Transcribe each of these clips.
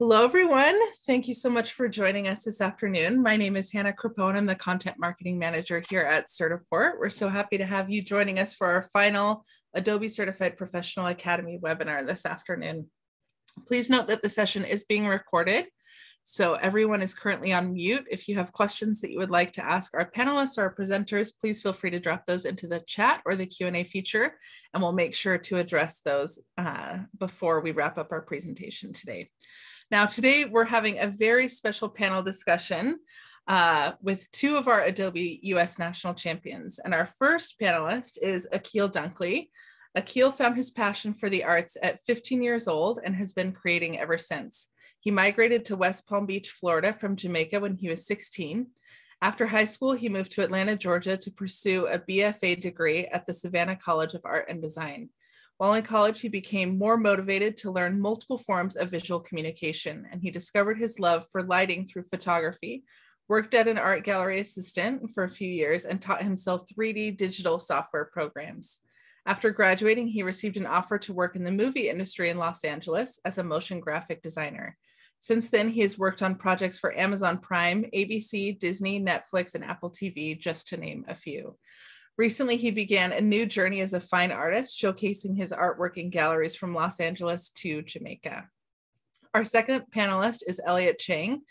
Hello, everyone. Thank you so much for joining us this afternoon. My name is Hannah Crapone. I'm the Content Marketing Manager here at Certiport. We're so happy to have you joining us for our final Adobe Certified Professional Academy webinar this afternoon. Please note that the session is being recorded so everyone is currently on mute. If you have questions that you would like to ask our panelists or our presenters, please feel free to drop those into the chat or the Q&A feature, and we'll make sure to address those uh, before we wrap up our presentation today. Now, today we're having a very special panel discussion uh, with two of our Adobe US National Champions. And our first panelist is Acquille Dunkley. Acquille found his passion for the arts at 15 years old and has been creating ever since. He migrated to West Palm Beach, Florida from Jamaica when he was 16. After high school, he moved to Atlanta, Georgia to pursue a BFA degree at the Savannah College of Art and Design. While in college, he became more motivated to learn multiple forms of visual communication, and he discovered his love for lighting through photography, worked at an art gallery assistant for a few years, and taught himself 3D digital software programs. After graduating, he received an offer to work in the movie industry in Los Angeles as a motion graphic designer. Since then, he has worked on projects for Amazon Prime, ABC, Disney, Netflix, and Apple TV, just to name a few. Recently, he began a new journey as a fine artist, showcasing his artwork in galleries from Los Angeles to Jamaica. Our second panelist is Eliot Chang.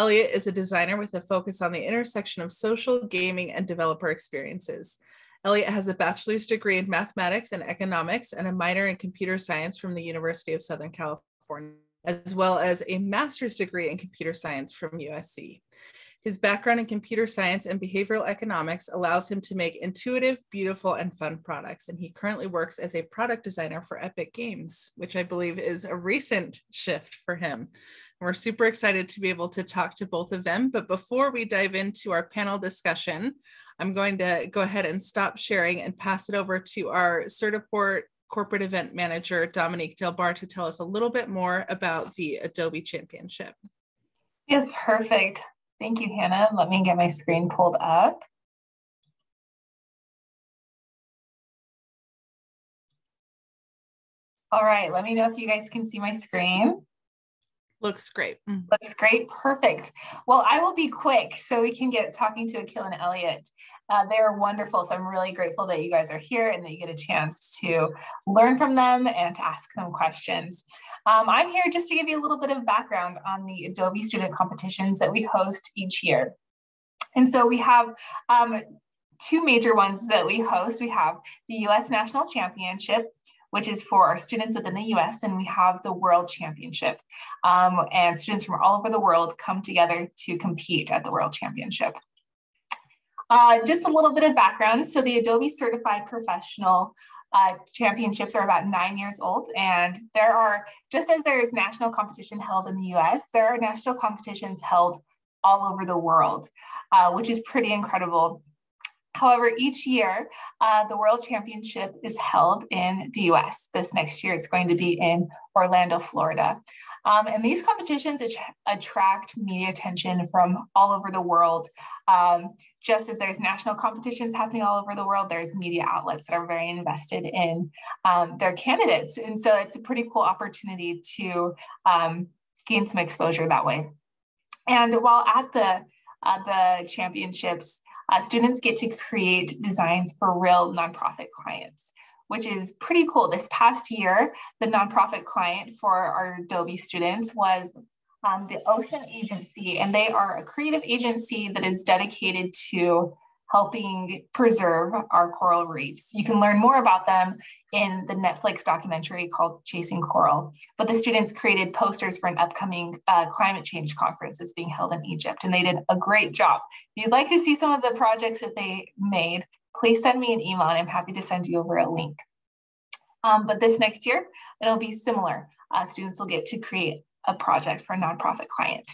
Eliot is a designer with a focus on the intersection of social, gaming, and developer experiences. Eliot has a bachelor's degree in mathematics and economics and a minor in computer science from the University of Southern California as well as a master's degree in computer science from USC. His background in computer science and behavioral economics allows him to make intuitive, beautiful, and fun products. And he currently works as a product designer for Epic Games, which I believe is a recent shift for him. We're super excited to be able to talk to both of them. But before we dive into our panel discussion, I'm going to go ahead and stop sharing and pass it over to our Certiport corporate event manager, Dominique Delbar, to tell us a little bit more about the Adobe Championship. Yes, perfect. Thank you, Hannah. Let me get my screen pulled up. All right, let me know if you guys can see my screen. Looks great. Mm. Looks great. Perfect. Well, I will be quick so we can get talking to Acquille and Eliot. Uh, they're wonderful. So I'm really grateful that you guys are here and that you get a chance to learn from them and to ask them questions. Um, I'm here just to give you a little bit of background on the Adobe student competitions that we host each year. And so we have um, two major ones that we host. We have the US National Championship, which is for our students within the US, and we have the World Championship. Um, and students from all over the world come together to compete at the World Championship. Uh, just a little bit of background. So the Adobe Certified Professional uh, Championships are about nine years old. And there are, just as there is national competition held in the US, there are national competitions held all over the world, uh, which is pretty incredible. However, each year, uh, the World Championship is held in the US. This next year, it's going to be in Orlando, Florida. Um, and these competitions attract media attention from all over the world. Um, just as there's national competitions happening all over the world, there's media outlets that are very invested in um, their candidates. And so it's a pretty cool opportunity to um, gain some exposure that way. And while at the, uh, the championships, uh, students get to create designs for real nonprofit clients which is pretty cool. This past year, the nonprofit client for our Adobe students was um, the Ocean Agency, and they are a creative agency that is dedicated to helping preserve our coral reefs. You can learn more about them in the Netflix documentary called Chasing Coral. But the students created posters for an upcoming uh, climate change conference that's being held in Egypt, and they did a great job. If you'd like to see some of the projects that they made, please send me an email and I'm happy to send you over a link. Um, but this next year, it'll be similar. Uh, students will get to create a project for a nonprofit client.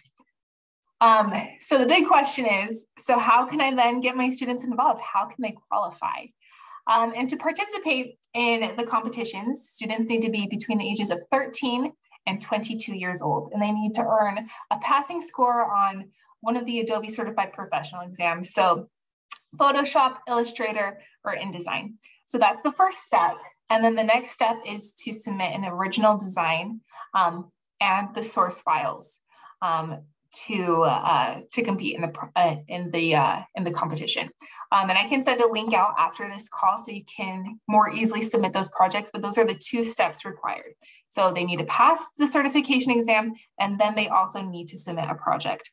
Um, so the big question is, so how can I then get my students involved? How can they qualify? Um, and to participate in the competitions, students need to be between the ages of 13 and 22 years old, and they need to earn a passing score on one of the Adobe Certified Professional exams. So Photoshop, Illustrator, or InDesign. So that's the first step. And then the next step is to submit an original design. Um, and the source files um, to uh, to compete in the uh, in the uh, in the competition. Um, and I can send a link out after this call so you can more easily submit those projects. But those are the two steps required. So they need to pass the certification exam, and then they also need to submit a project.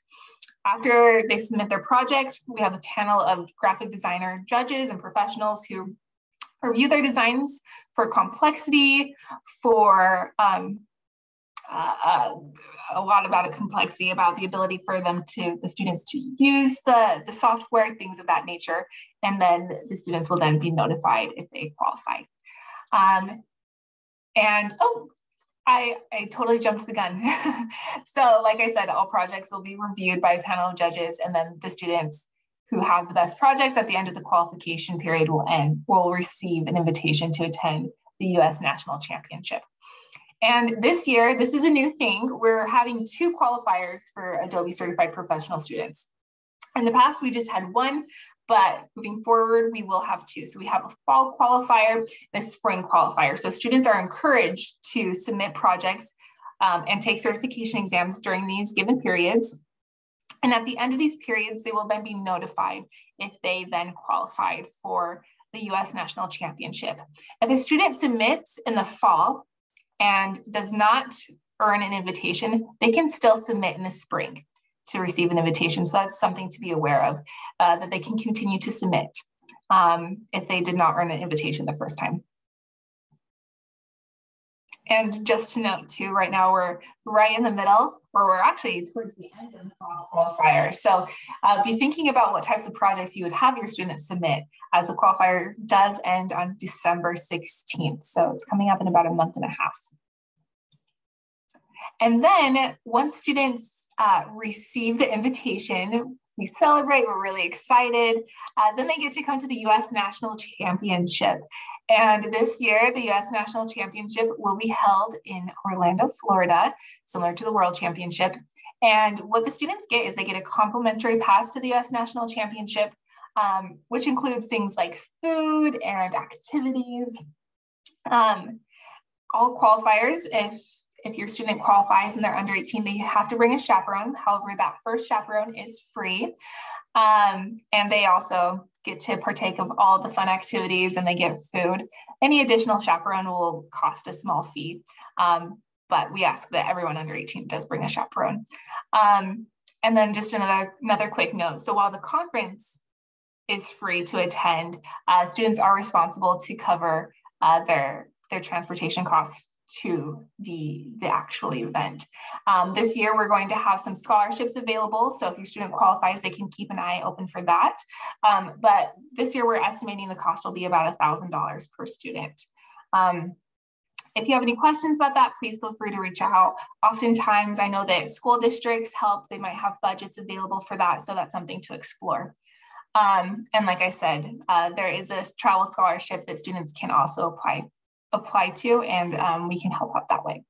After they submit their project, we have a panel of graphic designer judges and professionals who review their designs for complexity, for um, uh, a lot about a complexity about the ability for them to the students to use the the software things of that nature and then the students will then be notified if they qualify um, and oh I, I totally jumped the gun. so like I said, all projects will be reviewed by a panel of judges and then the students who have the best projects at the end of the qualification period will end, will receive an invitation to attend the US National Championship. And this year, this is a new thing. We're having two qualifiers for Adobe certified professional students. In the past, we just had one, but moving forward, we will have two. So we have a fall qualifier and a spring qualifier. So students are encouraged to submit projects um, and take certification exams during these given periods. And at the end of these periods, they will then be notified if they then qualified for the US National Championship. If a student submits in the fall, and does not earn an invitation, they can still submit in the spring to receive an invitation. So that's something to be aware of, uh, that they can continue to submit um, if they did not earn an invitation the first time. And just to note too, right now we're right in the middle, or we're actually towards the end of the qualifier. So uh, be thinking about what types of projects you would have your students submit as the qualifier does end on December 16th. So it's coming up in about a month and a half. And then once students uh, receive the invitation, we celebrate, we're really excited. Uh, then they get to come to the US National Championship. And this year, the US National Championship will be held in Orlando, Florida, similar to the World Championship. And what the students get is they get a complimentary pass to the US National Championship, um, which includes things like food and activities. Um, all qualifiers, if if your student qualifies and they're under 18, they have to bring a chaperone. However, that first chaperone is free. Um, and they also get to partake of all the fun activities and they get food. Any additional chaperone will cost a small fee, um, but we ask that everyone under 18 does bring a chaperone. Um, and then just another, another quick note. So while the conference is free to attend, uh, students are responsible to cover uh, their, their transportation costs to the, the actual event. Um, this year, we're going to have some scholarships available. So if your student qualifies, they can keep an eye open for that. Um, but this year, we're estimating the cost will be about $1,000 per student. Um, if you have any questions about that, please feel free to reach out. Oftentimes, I know that school districts help, they might have budgets available for that. So that's something to explore. Um, and like I said, uh, there is a travel scholarship that students can also apply apply to, and um, we can help out that way.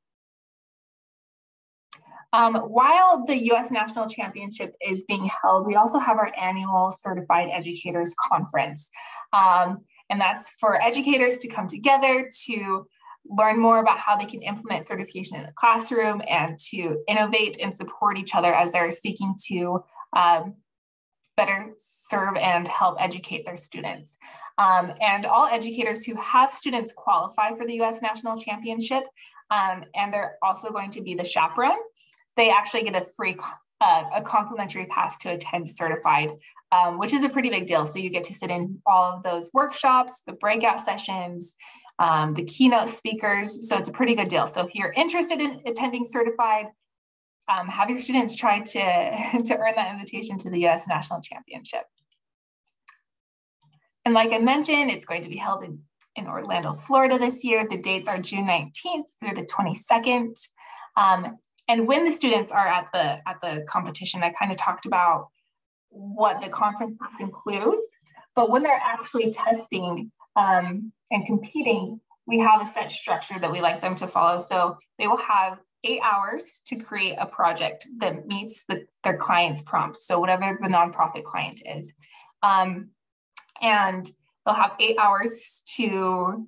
Um, while the US National Championship is being held, we also have our annual Certified Educators Conference. Um, and that's for educators to come together to learn more about how they can implement certification in the classroom and to innovate and support each other as they're seeking to um, better serve and help educate their students. Um, and all educators who have students qualify for the US National Championship, um, and they're also going to be the chaperone, they actually get a free, uh, a complimentary pass to attend certified, um, which is a pretty big deal. So you get to sit in all of those workshops, the breakout sessions, um, the keynote speakers. So it's a pretty good deal. So if you're interested in attending certified, um, have your students try to, to earn that invitation to the US National Championship. And like I mentioned, it's going to be held in, in Orlando, Florida this year. The dates are June 19th through the 22nd. Um, and when the students are at the, at the competition, I kind of talked about what the conference includes, but when they're actually testing um, and competing, we have a set structure that we like them to follow. So they will have eight hours to create a project that meets the, their client's prompt. So whatever the nonprofit client is. Um, and they'll have eight hours to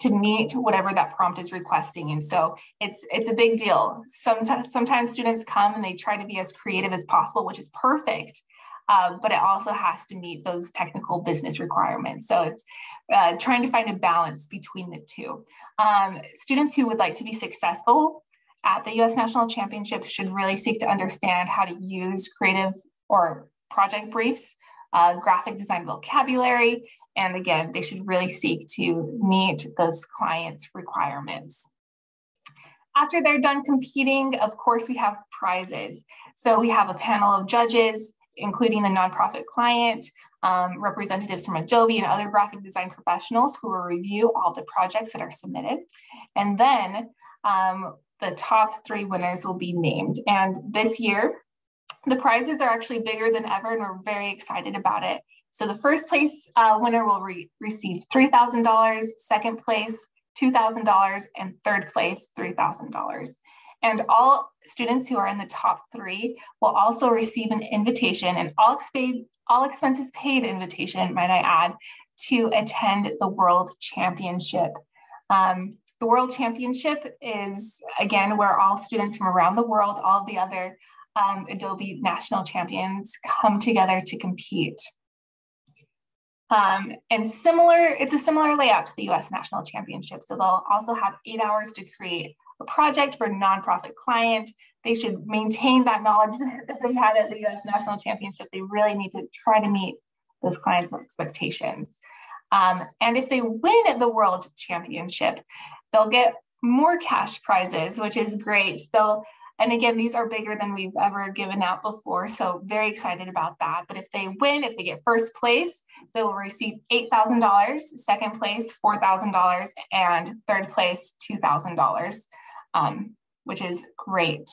to meet whatever that prompt is requesting. And so it's it's a big deal. Sometimes sometimes students come and they try to be as creative as possible, which is perfect. Uh, but it also has to meet those technical business requirements. So it's uh, trying to find a balance between the two. Um, students who would like to be successful at the US National Championships should really seek to understand how to use creative or project briefs, uh, graphic design vocabulary, and again, they should really seek to meet those clients' requirements. After they're done competing, of course, we have prizes. So we have a panel of judges, including the nonprofit client, um, representatives from Adobe and other graphic design professionals who will review all the projects that are submitted. And then um, the top three winners will be named. And this year, the prizes are actually bigger than ever, and we're very excited about it. So the first place uh, winner will re receive $3,000, second place, $2,000, and third place, $3,000. And all students who are in the top three will also receive an invitation, an all, all expenses paid invitation, might I add, to attend the World Championship. Um, the World Championship is, again, where all students from around the world, all the other um, Adobe national champions come together to compete. Um, and similar, it's a similar layout to the US National Championship. So they'll also have eight hours to create a project for a nonprofit client. They should maintain that knowledge that they had at the US National Championship. They really need to try to meet those clients' expectations. Um, and if they win at the World Championship, they'll get more cash prizes, which is great. They'll and again, these are bigger than we've ever given out before. So very excited about that. But if they win, if they get first place, they will receive $8,000, second place, $4,000, and third place, $2,000, um, which is great.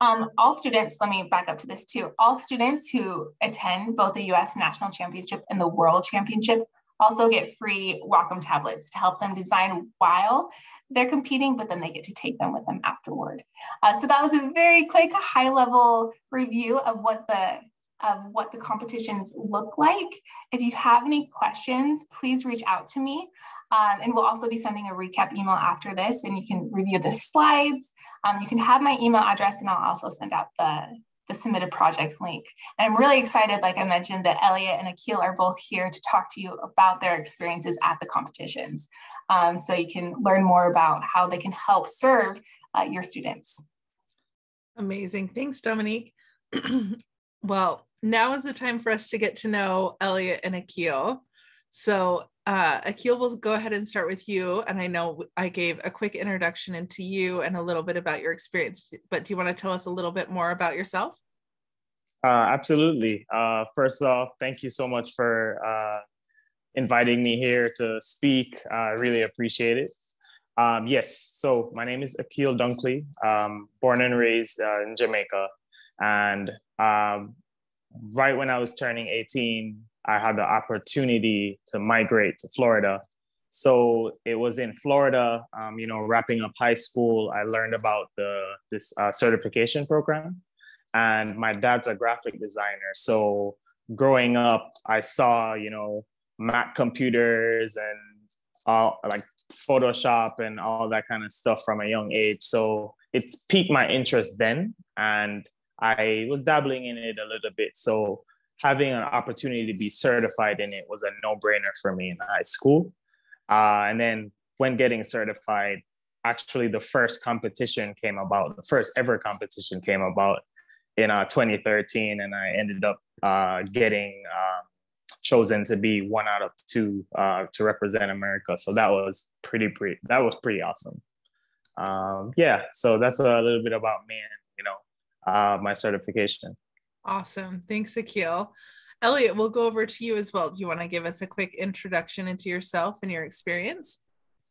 Um, all students, let me back up to this too. All students who attend both the US National Championship and the World Championship also get free Wacom tablets to help them design while they're competing, but then they get to take them with them afterward. Uh, so that was a very quick high level review of what the of what the competitions look like. If you have any questions, please reach out to me. Um, and we'll also be sending a recap email after this and you can review the slides. Um, you can have my email address and I'll also send out the, the submitted project link. And I'm really excited, like I mentioned, that Eliot and Acquille are both here to talk to you about their experiences at the competitions. Um, so you can learn more about how they can help serve uh, your students. Amazing. Thanks, Dominique. well, now is the time for us to get to know Eliot and Acquille. So uh, Acquille, we'll go ahead and start with you. And I know I gave a quick introduction into you and a little bit about your experience, but do you want to tell us a little bit more about yourself? Uh, absolutely. Uh, first off, thank you so much for uh, inviting me here to speak. I really appreciate it. Um, yes, so my name is Acquille Dunkley, um, born and raised uh, in Jamaica. And um, right when I was turning 18, I had the opportunity to migrate to Florida. So it was in Florida, um, you know, wrapping up high school, I learned about the this uh, certification program. And my dad's a graphic designer. So growing up, I saw, you know, Mac computers and all like Photoshop and all that kind of stuff from a young age. So it's piqued my interest then. And I was dabbling in it a little bit. So having an opportunity to be certified in it was a no-brainer for me in high school. Uh, and then when getting certified, actually the first competition came about, the first ever competition came about in uh, 2013, and I ended up uh, getting um, chosen to be one out of two uh, to represent America. So that was pretty, pretty, that was pretty awesome. Um, yeah, so that's a little bit about me and, you know, uh, my certification. Awesome. Thanks, Acquille. Eliot, we'll go over to you as well. Do you want to give us a quick introduction into yourself and your experience?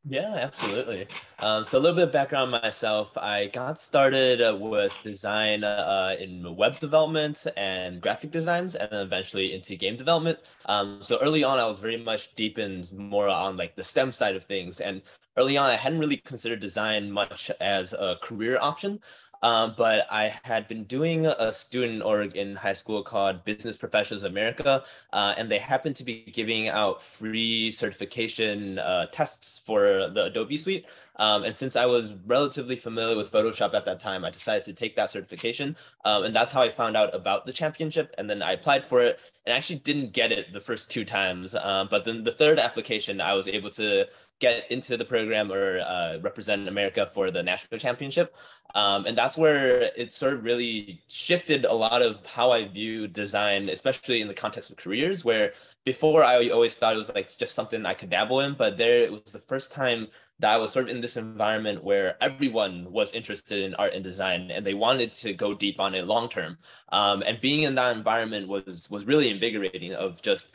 Yeah, absolutely. Um, so a little bit of background myself. I got started uh, with design uh, in web development and graphic designs, and then eventually into game development. Um, so early on, I was very much deepened more on like the STEM side of things. And early on, I hadn't really considered design much as a career option. Um, but I had been doing a student org in high school called Business Professionals America, uh, and they happened to be giving out free certification uh, tests for the Adobe Suite. Um, and since I was relatively familiar with Photoshop at that time, I decided to take that certification. Um, and that's how I found out about the championship. And then I applied for it and actually didn't get it the first two times. Um, but then the third application, I was able to get into the program or uh, represent America for the national championship. Um, and that's where it sort of really shifted a lot of how I view design, especially in the context of careers, where before I always thought it was like just something I could dabble in, but there it was the first time that I was sort of in this environment where everyone was interested in art and design and they wanted to go deep on it long term. Um, and being in that environment was was really invigorating of just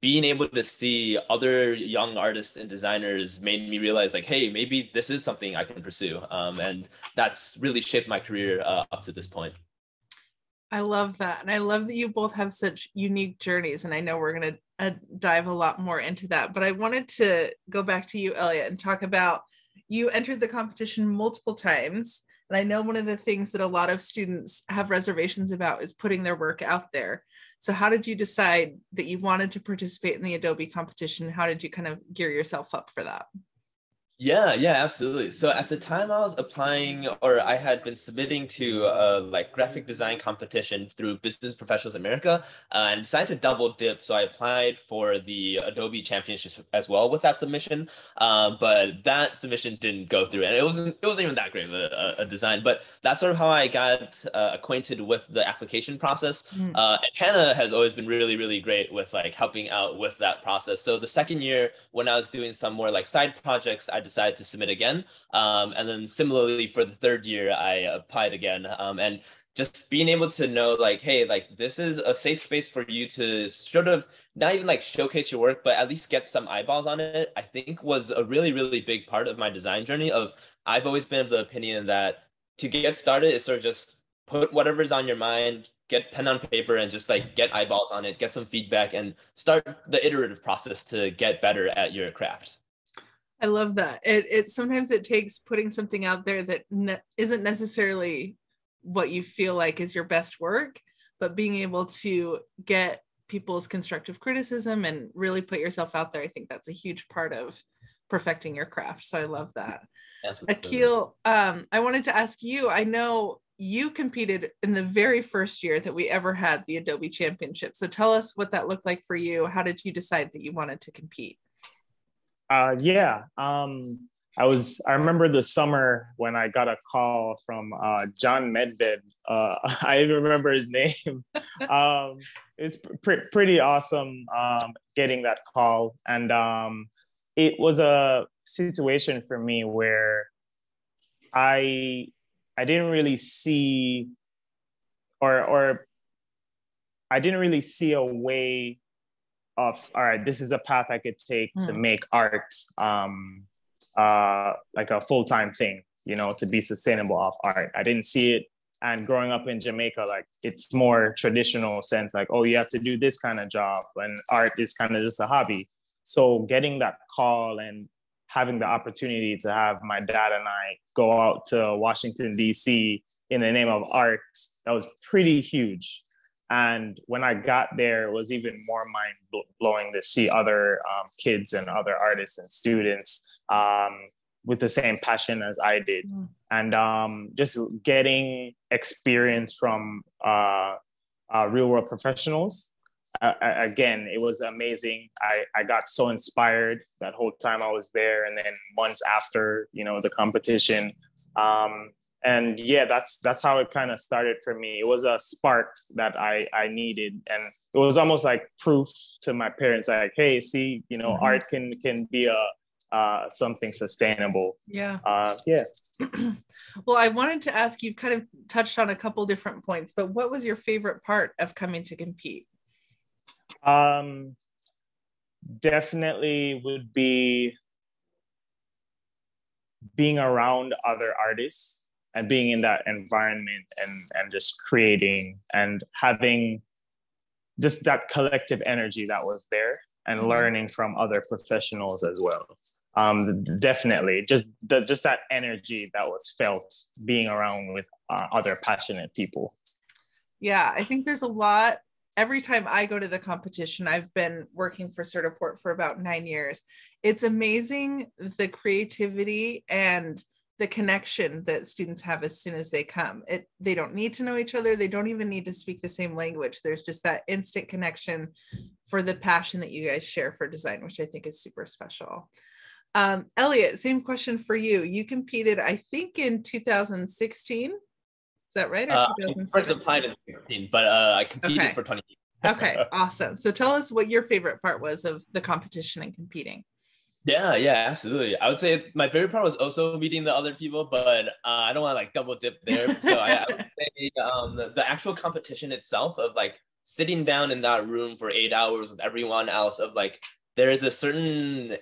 being able to see other young artists and designers made me realize like hey maybe this is something i can pursue um, and that's really shaped my career uh, up to this point i love that and i love that you both have such unique journeys and i know we're going to uh, dive a lot more into that but i wanted to go back to you eliot and talk about you entered the competition multiple times and i know one of the things that a lot of students have reservations about is putting their work out there so how did you decide that you wanted to participate in the Adobe competition? How did you kind of gear yourself up for that? Yeah, yeah, absolutely. So at the time I was applying, or I had been submitting to a like graphic design competition through Business Professionals America, uh, and decided to double dip. So I applied for the Adobe Championship as well with that submission, um, but that submission didn't go through, and it wasn't it wasn't even that great of a, a design. But that's sort of how I got uh, acquainted with the application process. Mm. Uh, and Hannah has always been really really great with like helping out with that process. So the second year when I was doing some more like side projects, I decided to submit again. Um, and then similarly for the third year, I applied again. Um, and just being able to know like, hey, like this is a safe space for you to sort of not even like showcase your work, but at least get some eyeballs on it, I think was a really, really big part of my design journey of I've always been of the opinion that to get started is sort of just put whatever's on your mind, get pen on paper and just like get eyeballs on it, get some feedback and start the iterative process to get better at your craft. I love that. It it sometimes it takes putting something out there that ne- isn't necessarily what you feel like is your best work, but being able to get people's constructive criticism and really put yourself out there. I think that's a huge part of perfecting your craft. So I love that. Acquille, um, I wanted to ask you. I know you competed in the very first year that we ever had the Adobe Championship. So tell us what that looked like for you. How did you decide that you wanted to compete? Uh, yeah. Um, I was. I remember the summer when I got a call from uh, John Medved. Uh, I even remember his name. um, was pr- pretty awesome um, getting that call, and um, it was a situation for me where I I didn't really see, or or I didn't really see a way of all right this is a path i could take mm. to hmm. make art um uh like a full-time thing you know to be sustainable off art i didn't see it and growing up in jamaica like it's more traditional sense like oh you have to do this kind of job and art is kind of just a hobby so getting that call and having the opportunity to have my dad and i go out to washington d.c in the name of art that was pretty huge and when I got there, it was even more mind blowing to see other um, kids and other artists and students um, with the same passion as I did. Mm. And um, just getting experience from uh, uh, real world professionals. Uh, again, it was amazing. I, I got so inspired that whole time I was there. And then months after, you know, the competition, um, and yeah that's that's how it kind of started for me. It was a spark that i i needed and it was almost like proof to my parents like hey see you know mm-hmm. art can can be a uh, something sustainable. Yeah. Uh, yeah. Well i wanted to ask you've kind of touched on a couple different points but what was your favorite part of coming to compete? Um definitely would be being around other artists and being in that environment and and just creating and having just that collective energy that was there and mm-hmm. learning from other professionals as well. Um, definitely, just the, just that energy that was felt being around with uh, other passionate people. Yeah, I think there's a lot. Every time I go to the competition, I've been working for Certiport for about nine years. It's amazing the creativity and the connection that students have as soon as they come. It they don't need to know each other. They don't even need to speak the same language. There's just that instant connection for the passion that you guys share for design, which I think is super special. Um, Eliot, same question for you. You competed, I think, in 2016. Is that right? Or uh, applied in 16, but uh, I competed okay. for 20. okay, awesome. So tell us what your favorite part was of the competition and competing. Yeah, yeah, absolutely. I would say my favorite part was also meeting the other people, but uh, I don't want to like double dip there. So I, I, would say um, the, the actual competition itself of like sitting down in that room for eight hours with everyone else of like there is a certain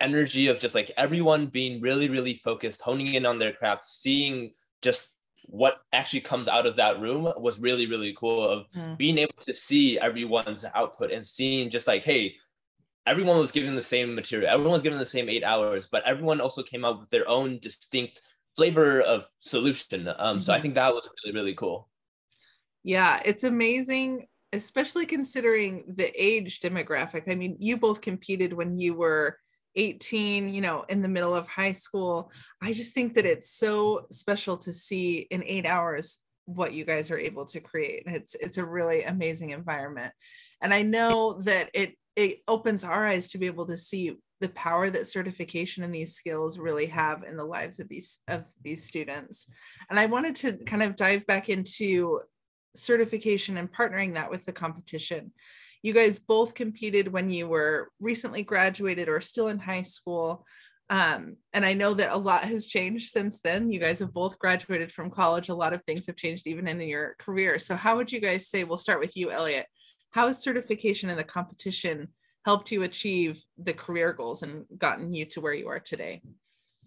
energy of just like everyone being really, really focused, honing in on their craft, seeing just what actually comes out of that room was really, really cool of mm. being able to see everyone's output and seeing just like, hey, everyone was given the same material. Everyone was given the same eight hours, but everyone also came up with their own distinct flavor of solution. Um. So I mm-hmm. think that was really, really cool. Yeah, it's amazing, especially considering the age demographic. I mean, you both competed when you were 18, you know, in the middle of high school. I just think that it's so special to see in eight hours what you guys are able to create. It's it's a really amazing environment. And I know that it it opens our eyes to be able to see the power that certification and these skills really have in the lives of these of these students. And i wanted to kind of dive back into certification and partnering that with the competition. You guys both competed when you were recently graduated or still in high school. Um, and i know that a lot has changed since then. You guys have both graduated from college. A lot of things have changed even in your career. So how would you guys say we'll start with you eliot how has certification in the competition helped you achieve the career goals and gotten you to where you are today?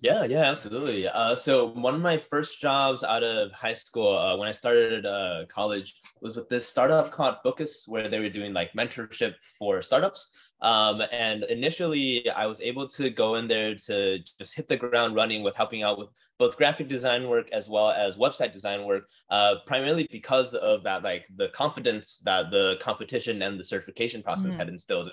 Yeah, yeah, absolutely. Uh, so one of my first jobs out of high school, uh, when I started uh, college, was with this startup called Focus, where they were doing like mentorship for startups. Um, and initially, I was able to go in there to just hit the ground running with helping out with both graphic design work as well as website design work, uh, primarily because of that, like the confidence that the competition and the certification process mm. had instilled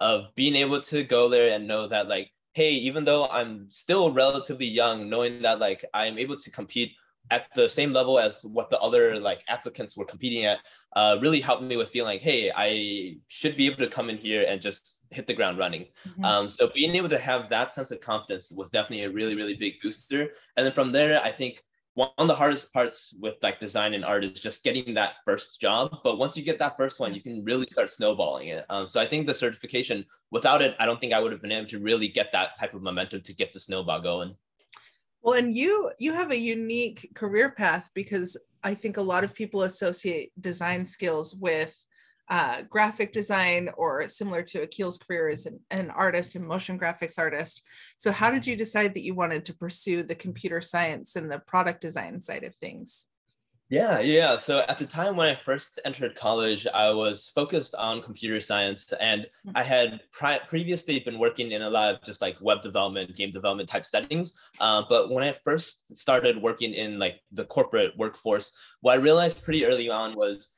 of being able to go there and know that like, hey, even though I'm still relatively young, knowing that like I'm able to compete at the same level as what the other like applicants were competing at uh, really helped me with feeling like hey i should be able to come in here and just hit the ground running mm-hmm. um, so being able to have that sense of confidence was definitely a really really big booster and then from there i think one of the hardest parts with like design and art is just getting that first job but once you get that first one you can really start snowballing it. Um, so i think the certification without it i don't think i would have been able to really get that type of momentum to get the snowball going. Well, and you you have a unique career path because I think a lot of people associate design skills with uh, graphic design or similar to Acquille's career as an, an artist and motion graphics artist. So how did you decide that you wanted to pursue the computer science and the product design side of things? Yeah, yeah. So at the time when I first entered college, I was focused on computer science, and hmm. I had pri- previously been working in a lot of just like web development, game development type settings. Uh, but when I first started working in like the corporate workforce, what I realized pretty early on was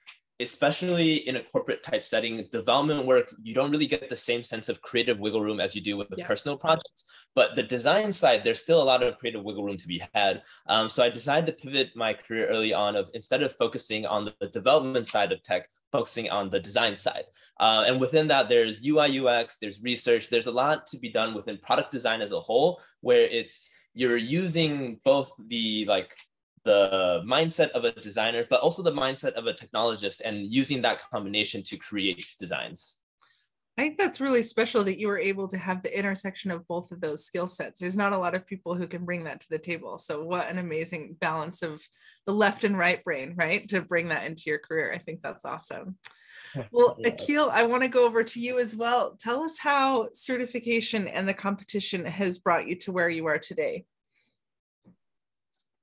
especially in a corporate type setting, development work, you don't really get the same sense of creative wiggle room as you do with the yeah. personal projects. But the design side, there's still a lot of creative wiggle room to be had. Um, so I decided to pivot my career early on of instead of focusing on the development side of tech, focusing on the design side. Uh, and within that, there's UI, UX, there's research, there's a lot to be done within product design as a whole, where it's you're using both the like the mindset of a designer, but also the mindset of a technologist and using that combination to create designs. I think that's really special that you were able to have the intersection of both of those skill sets. There's not a lot of people who can bring that to the table. So, what an amazing balance of the left and right brain, right? To bring that into your career. I think that's awesome. Well, Acquille, I want to go over to you as well. Tell us how certification and the competition has brought you to where you are today.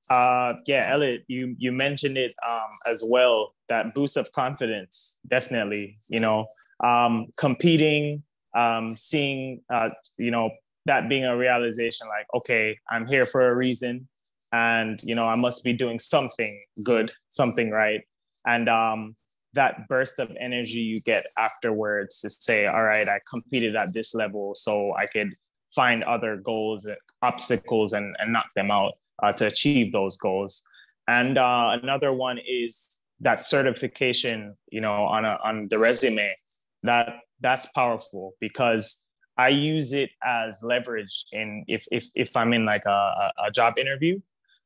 Uh, yeah, Eliot, you you mentioned it um, as well. That boost of confidence, definitely. You know, um, competing um, seeing, uh, you know, that being a realization like, okay, I'm here for a reason and, you know, I must be doing something good, something right. And um, that burst of energy you get afterwards to say, all right, I competed at this level, so I could find other goals, obstacles, and, and knock them out uh, to achieve those goals. And uh, another one is that certification, you know, on a, on the resume. That that's powerful because I use it as leverage in if if if I'm in like a, a job interview.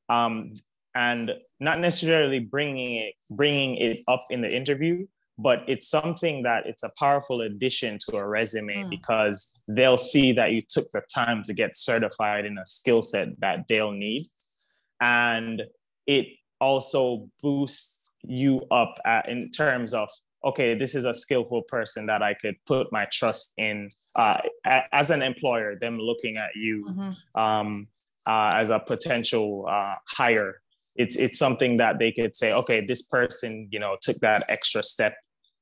Um, and not necessarily bringing it bringing it up in the interview but it's something that it's a powerful addition to a resume mm. because they'll see that you took the time to get certified in a skill set that they'll need and it also boosts you up at, in terms of okay this is a skillful person that i could put my trust in uh, as an employer them looking at you mm-hmm. um, uh, as a potential uh, hire it's it's something that they could say okay this person you know took that extra step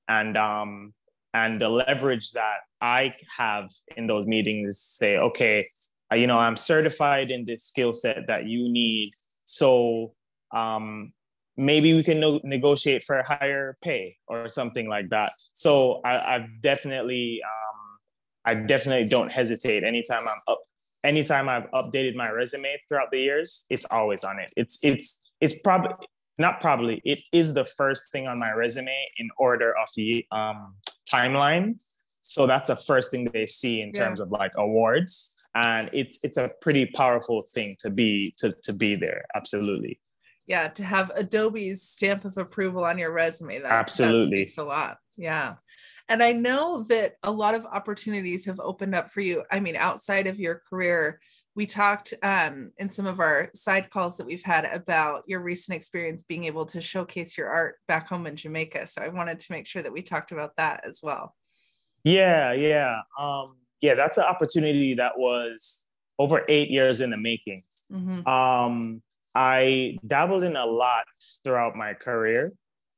and um and the leverage that i have in those meetings say okay uh, you know i'm certified in this skill set that you need. So um maybe we can no- negotiate for a higher pay or something like that. So I, i've definitely um i definitely don't hesitate. Anytime i'm up anytime I've updated my resume throughout the years, it's always on it. It's it's it's probably not probably it is the first thing on my resume in order of the um, timeline. So that's the first thing they see in terms yeah. of like awards, and it's it's a pretty powerful thing to be to to be there. Absolutely. Yeah, to have Adobe's stamp of approval on your resume, that absolutely that speaks a lot. Yeah. And I know that a lot of opportunities have opened up for you. I mean, outside of your career, we talked um, in some of our side calls that we've had about your recent experience being able to showcase your art back home in Jamaica. So I wanted to make sure that we talked about that as well. Yeah, yeah. Um, yeah, that's an opportunity that was over eight years in the making. Mm-hmm. Um, I dabbled in a lot throughout my career.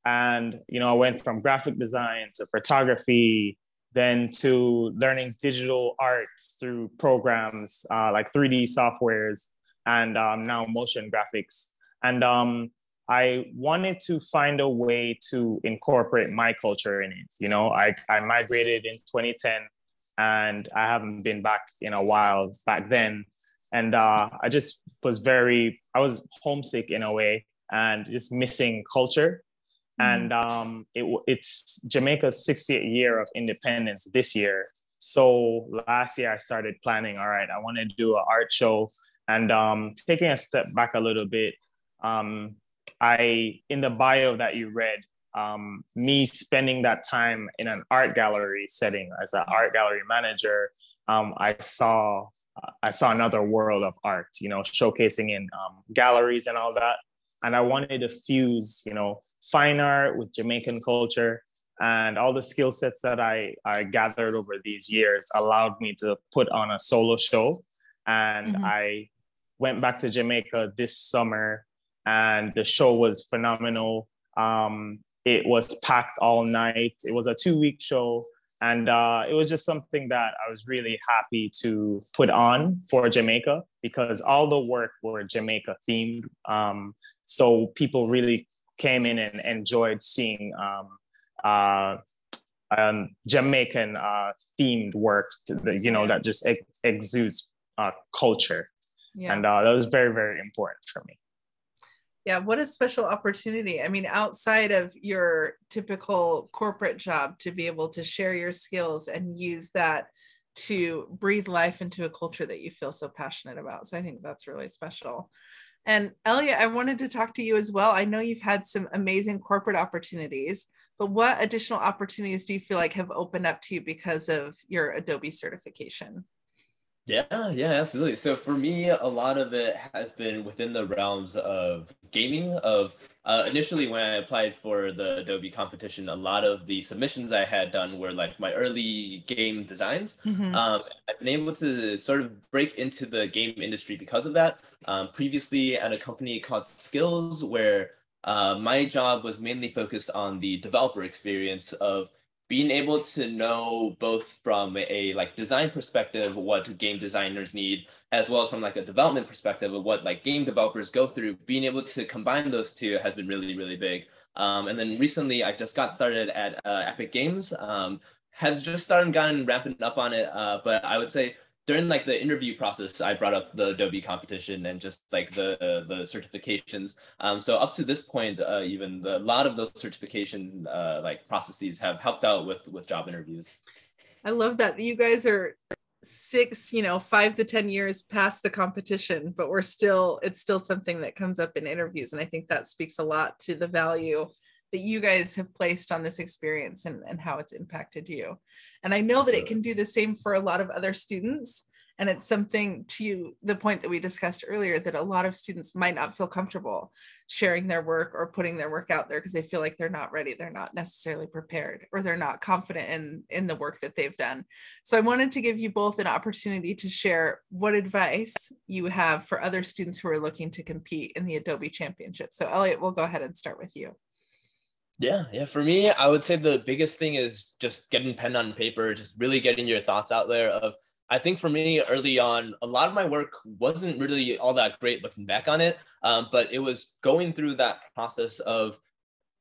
And, you know, I went from graphic design to photography, then to learning digital art through programs uh, like 3D softwares and um, now motion graphics. And um, I wanted to find a way to incorporate my culture in it. You know, I, I migrated in 2010 and I haven't been back in a while back then. And uh, I just was very, I was homesick in a way and just missing culture and mm-hmm. um, it, it's Jamaica's 60th year of independence this year. So last year I started planning. All right, I want to do an art show, and um, taking a step back a little bit, um, I in the bio that you read, um, me spending that time in an art gallery setting as an art gallery manager, um, I saw I saw another world of art. You know, showcasing in um, galleries and all that and I wanted to fuse, you know, fine art with Jamaican culture and all the skill sets that I, I gathered over these years allowed me to put on a solo show. And mm-hmm. I went back to Jamaica this summer and the show was phenomenal. Um, it was packed all night. It was a two week show and uh, it was just something that I was really happy to put on for Jamaica because all the work were Jamaica themed. Um, so people really came in and enjoyed seeing um, uh, um, Jamaican uh, themed work, you know, that just ex- exudes uh, culture. Yeah. And uh, that was very, very important for me yeah what a special opportunity. I mean outside of your typical corporate job to be able to share your skills and use that to breathe life into a culture that you feel so passionate about. So i think that's really special. And eliot i wanted to talk to you as well. I know you've had some amazing corporate opportunities but what additional opportunities do you feel like have opened up to you because of your adobe certification yeah, yeah, absolutely. So for me, a lot of it has been within the realms of gaming. Of uh, initially, when I applied for the Adobe competition, a lot of the submissions I had done were like my early game designs. Mm-hmm. Um, I've been able to sort of break into the game industry because of that. Um, previously, at a company called Skillz, where uh, my job was mainly focused on the developer experience of being able to know both from a like design perspective what game designers need as well as from like a development perspective of what like game developers go through being able to combine those two has been really really big. Um, and then recently i just got started at uh, epic games. Um, have just started gotten ramping up on it uh, but i would say during like the interview process, I brought up the Adobe competition and just like the uh, the certifications. Um, so up to this point, uh, even the, a lot of those certification uh, like processes have helped out with with job interviews. I love that you guys are six, you know, five to ten years past the competition, but we're still it's still something that comes up in interviews, and I think that speaks a lot to the value that you guys have placed on this experience and, and how it's impacted you. And I know that it can do the same for a lot of other students. And it's something to the point that we discussed earlier that a lot of students might not feel comfortable sharing their work or putting their work out there because they feel like they're not ready, they're not necessarily prepared, or they're not confident in, in the work that they've done. So I wanted to give you both an opportunity to share what advice you have for other students who are looking to compete in the Adobe Championship. So Eliot, we'll go ahead and start with you. Yeah, yeah. For me, I would say the biggest thing is just getting pen on paper, just really getting your thoughts out there. Of I think for me early on, a lot of my work wasn't really all that great looking back on it, um, but it was going through that process of.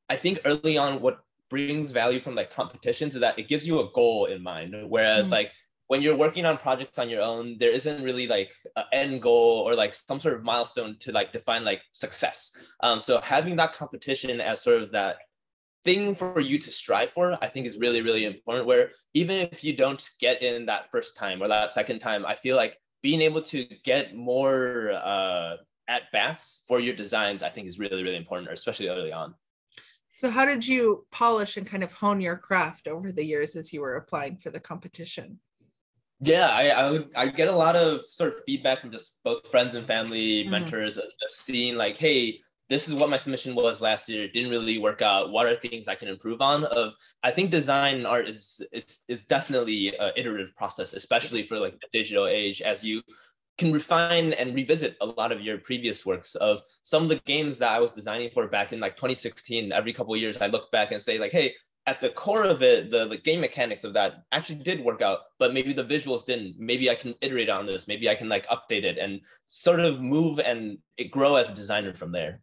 I think early on, what brings value from like competitions is that it gives you a goal in mind, whereas mm-hmm. like when you're working on projects on your own, there isn't really like an end goal or like some sort of milestone to like define like success. Um, so having that competition as sort of that thing for you to strive for, I think is really, really important. Where even if you don't get in that first time or that second time, I feel like being able to get more uh, at bats for your designs, I think is really, really important, especially early on. So, how did you polish and kind of hone your craft over the years as you were applying for the competition? Yeah, I, I would I get a lot of sort of feedback from just both friends and family, mm. mentors, just seeing like, hey, this is what my submission was last year. It didn't really work out. What are things I can improve on? Of I think design and art is is is definitely an iterative process, especially for like the digital age, as you can refine and revisit a lot of your previous works of some of the games that I was designing for back in like 2016. Every couple of years, I look back and say like, hey, at the core of it, the, the game mechanics of that actually did work out, but maybe the visuals didn't. Maybe I can iterate on this. Maybe I can like update it and sort of move and grow as a designer from there.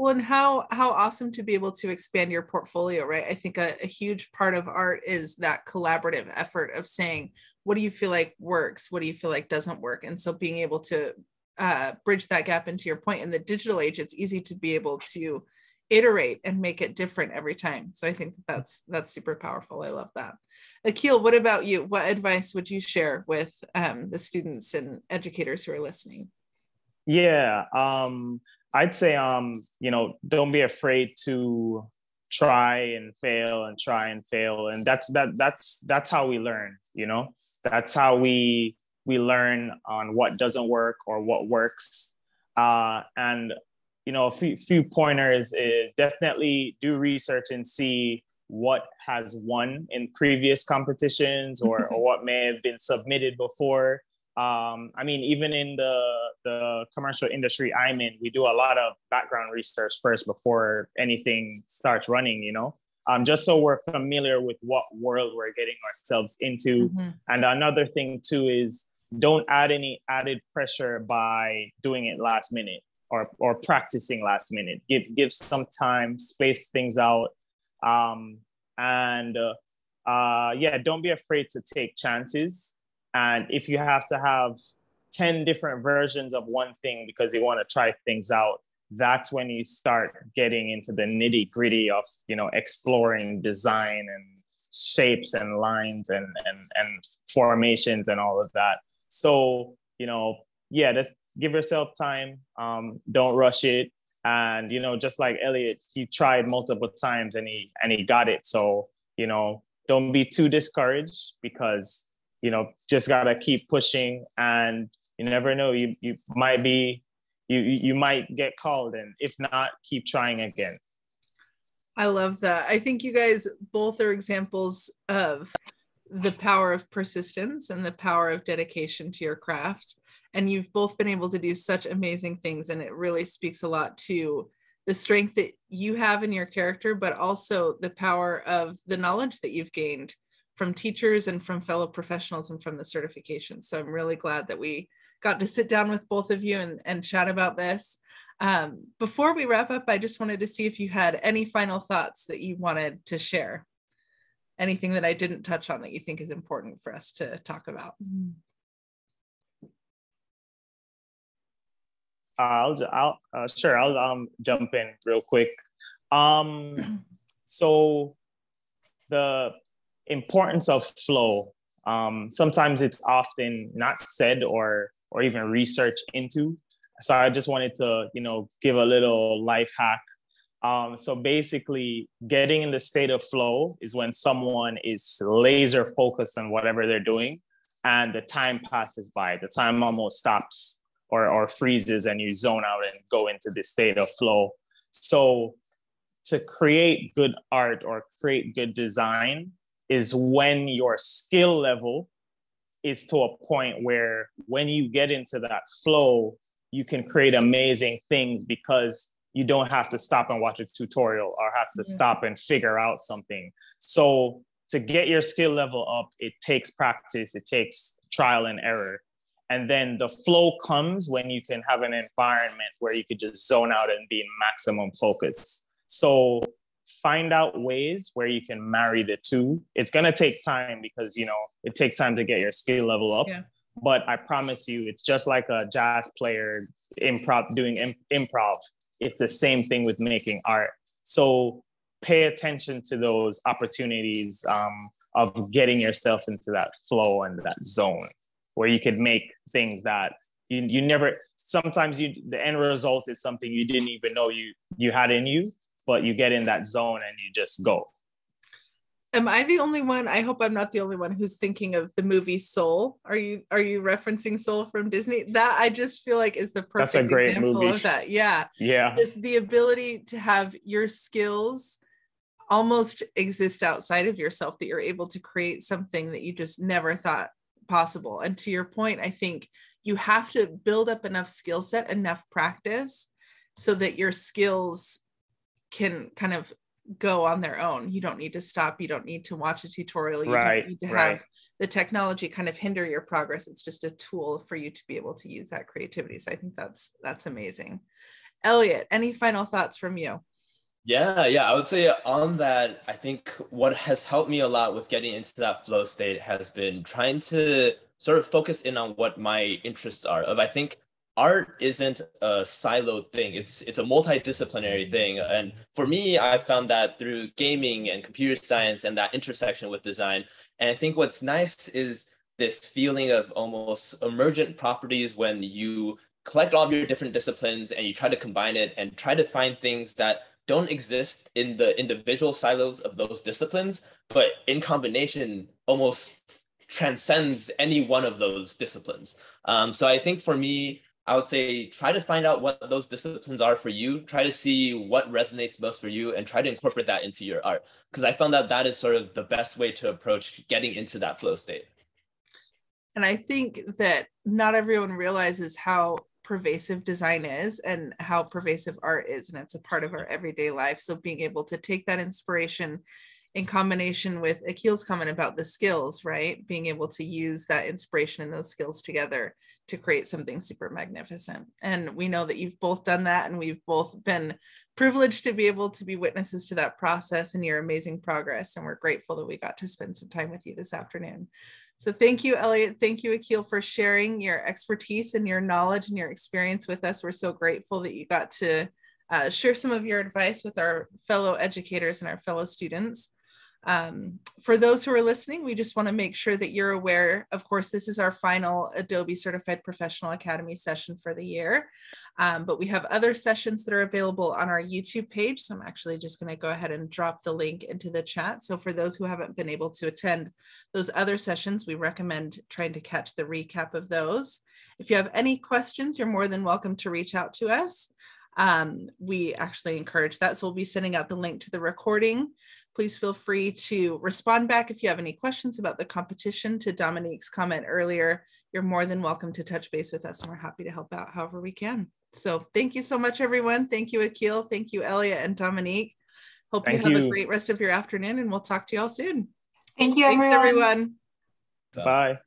Well, and how how awesome to be able to expand your portfolio, right? I think a, a, huge part of art is that collaborative effort of saying, what do you feel like works? What do you feel like doesn't work? And so being able to uh, bridge that gap into your point in the digital age, it's easy to be able to iterate and make it different every time. So I think that that's that's super powerful. I love that. Acquille, what about you? What advice would you share with um, the students and educators who are listening? Yeah, um, I'd say, um, you know, don't be afraid to try and fail and try and fail, and that's that that's that's how we learn. You know, that's how we we learn on what doesn't work or what works. Uh, and you know, a few, few pointers is definitely do research and see what has won in previous competitions or, or what may have been submitted before um, I mean, even in the the commercial industry I'm in, we do a lot of background research first before anything starts running. You know, um, just so we're familiar with what world we're getting ourselves into. Mm-hmm. And another thing too is don't add any added pressure by doing it last minute or or practicing last minute. Give give some time, space things out, um, and uh, uh, yeah, don't be afraid to take chances and if you have to have 10 different versions of one thing because you want to try things out, that's when you start getting into the nitty gritty of, you know, exploring design and shapes and lines and, and, and formations and all of that. So, you know, yeah, just give yourself time. Um, don't rush it. And, you know, just like Eliot, he tried multiple times and he, and he got it. So, you know, don't be too discouraged because you know just gotta keep pushing and you never know you you might be you you might get called and if not keep trying again. I love that. I think you guys both are examples of the power of persistence and the power of dedication to your craft. And you've both been able to do such amazing things and it really speaks a lot to the strength that you have in your character, but also the power of the knowledge that you've gained from teachers and from fellow professionals and from the certification. So I'm really glad that we got to sit down with both of you and, and chat about this. Um, before we wrap up, I just wanted to see if you had any final thoughts that you wanted to share. Anything that I didn't touch on that you think is important for us to talk about. I'll, I'll uh, sure I'll um, jump in real quick. Um, so the importance of flow. Um, sometimes it's often not said or or even researched into. So I just wanted to you know give a little life hack. Um, so basically, getting in the state of flow is when someone is laser focused on whatever they're doing, and the time passes by. The time almost stops or, or freezes and you zone out and go into this state of flow. So to create good art or create good design is when your skill level is to a point where when you get into that flow, you can create amazing things because you don't have to stop and watch a tutorial or have to stop and figure out something. So to get your skill level up, it takes practice, it takes trial and error. And then the flow comes when you can have an environment where you could just zone out and be in maximum focus. So find out ways where you can marry the two. It's gonna take time because you know it takes time to get your skill level up. Yeah. But I promise you, it's just like a jazz player improv doing improv. It's the same thing with making art. So pay attention to those opportunities um, of getting yourself into that flow and that zone where you could make things that you, you never sometimes you the end result is something you didn't even know you you had in you but you get in that zone and you just go. Am i the only one? I hope i'm not the only one who's thinking of the movie soul. Are you are you referencing soul from disney? That i just feel like is the perfect That's a great example movie. of that. Yeah. Yeah. Just the ability to have your skills almost exist outside of yourself that you're able to create something that you just never thought possible. And to your point, I think you have to build up enough skill set, enough practice so that your skills can kind of go on their own. You don't need to stop. You don't need to watch a tutorial. You right, don't need to right. have the technology kind of hinder your progress. It's just a tool for you to be able to use that creativity. So I think that's that's amazing. Eliot, any final thoughts from you? Yeah, yeah, I would say on that, I think what has helped me a lot with getting into that flow state has been trying to sort of focus in on what my interests are. Of I think art isn't a siloed thing. It's it's a multidisciplinary thing. And for me, I found that through gaming and computer science and that intersection with design. And I think what's nice is this feeling of almost emergent properties when you collect all of your different disciplines and you try to combine it and try to find things that don't exist in the individual silos of those disciplines, but in combination almost transcends any one of those disciplines. Um, so I think for me, I would say try to find out what those disciplines are for you. Try to see what resonates most for you and try to incorporate that into your art. Because I found that that is sort of the best way to approach getting into that flow state. And I think that not everyone realizes how pervasive design is and how pervasive art is and it's a part of our everyday life so being able to take that inspiration in combination with Acquille's comment about the skills, right? Being able to use that inspiration and those skills together to create something super magnificent. And we know that you've both done that, and we've both been privileged to be able to be witnesses to that process and your amazing progress. And we're grateful that we got to spend some time with you this afternoon. So thank you, Eliot. Thank you, Acquille, for sharing your expertise and your knowledge and your experience with us. We're so grateful that you got to uh, share some of your advice with our fellow educators and our fellow students. Um, for those who are listening, we just want to make sure that you're aware. Of course, this is our final Adobe Certified Professional Academy session for the year, um, but we have other sessions that are available on our YouTube page. So I'm actually just going to go ahead and drop the link into the chat. So for those who haven't been able to attend those other sessions, we recommend trying to catch the recap of those. If you have any questions, you're more than welcome to reach out to us. Um, we actually encourage that. So we'll be sending out the link to the recording Please feel free to respond back if you have any questions about the competition to Dominique's comment earlier. you're more than welcome to touch base with us and we're happy to help out however we can. So thank you so much, everyone. Thank you, Acquille. Thank you, Eliot and Dominique. Hope thank you have you. a great rest of your afternoon and we'll talk to you all soon. Thank you, Thanks, everyone. Bye.